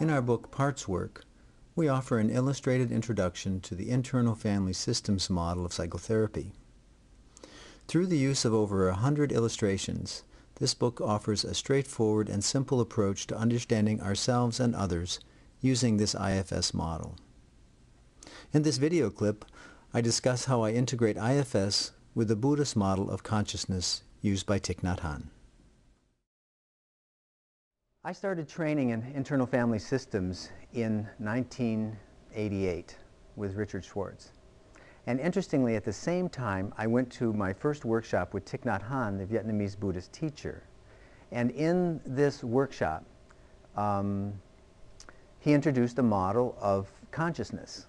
In our book Parts Work, we offer an illustrated introduction to the internal family systems model of psychotherapy. Through the use of over a hundred illustrations, this book offers a straightforward and simple approach to understanding ourselves and others using this IFS model. In this video clip, I discuss how I integrate IFS with the Buddhist model of consciousness used by Thich Nhat Hanh. I started training in internal family systems in 1988 with Richard Schwartz. And interestingly, at the same time, I went to my first workshop with Thich Nhat Hanh, the Vietnamese Buddhist teacher. And in this workshop, um, he introduced a model of consciousness,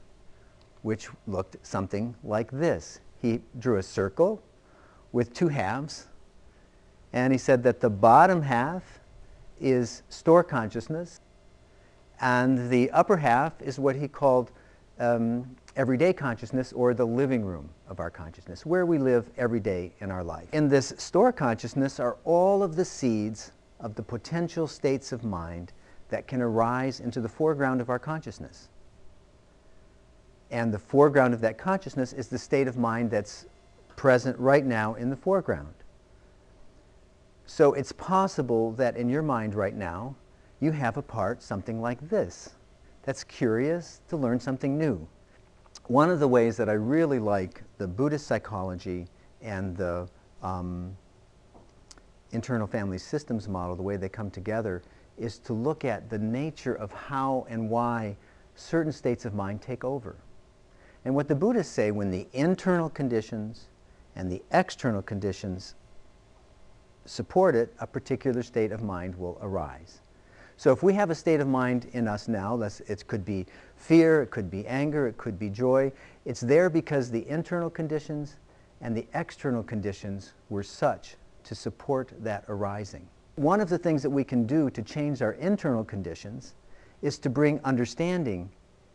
which looked something like this. He drew a circle with two halves, and he said that the bottom half is store consciousness, and the upper half is what he called um, everyday consciousness or the living room of our consciousness, where we live every day in our life. In this store consciousness are all of the seeds of the potential states of mind that can arise into the foreground of our consciousness. And the foreground of that consciousness is the state of mind that's present right now in the foreground. So it's possible that in your mind right now, you have a part something like this that's curious to learn something new. One of the ways that I really like the Buddhist psychology and the um, internal family systems model, the way they come together, is to look at the nature of how and why certain states of mind take over. And what the Buddhists say when the internal conditions and the external conditions support it, a particular state of mind will arise. So if we have a state of mind in us now, it could be fear, it could be anger, it could be joy, it's there because the internal conditions and the external conditions were such to support that arising. One of the things that we can do to change our internal conditions is to bring understanding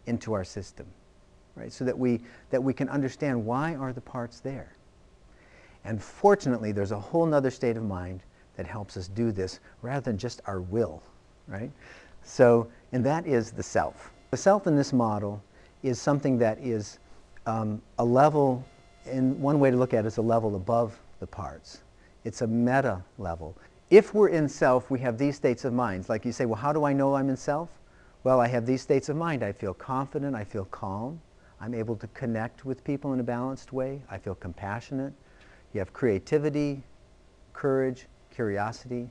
into our system, right? So that we, that we can understand why are the parts there. And fortunately, there's a whole other state of mind that helps us do this rather than just our will, right? So, and that is the self. The self in this model is something that is um, a level, and one way to look at it is a level above the parts. It's a meta level. If we're in self, we have these states of mind. Like you say, well, how do I know I'm in self? Well, I have these states of mind. I feel confident, I feel calm, I'm able to connect with people in a balanced way, I feel compassionate, you have creativity, courage, curiosity.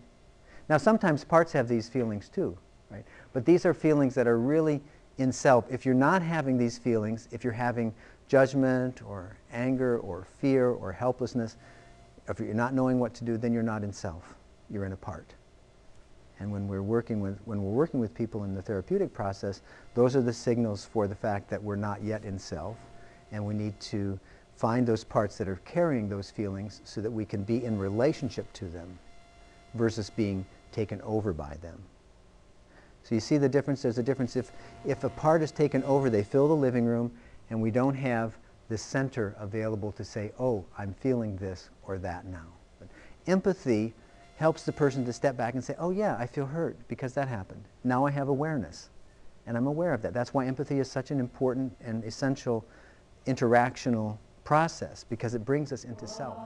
Now, sometimes parts have these feelings too, right? But these are feelings that are really in self. If you're not having these feelings, if you're having judgment or anger or fear or helplessness, if you're not knowing what to do, then you're not in self. You're in a part. And when we're working with when we're working with people in the therapeutic process, those are the signals for the fact that we're not yet in self, and we need to find those parts that are carrying those feelings so that we can be in relationship to them versus being taken over by them. So you see the difference? There's a difference if, if a part is taken over, they fill the living room, and we don't have the center available to say, oh, I'm feeling this or that now. But empathy helps the person to step back and say, oh yeah, I feel hurt because that happened. Now I have awareness, and I'm aware of that. That's why empathy is such an important and essential interactional process because it brings us into self.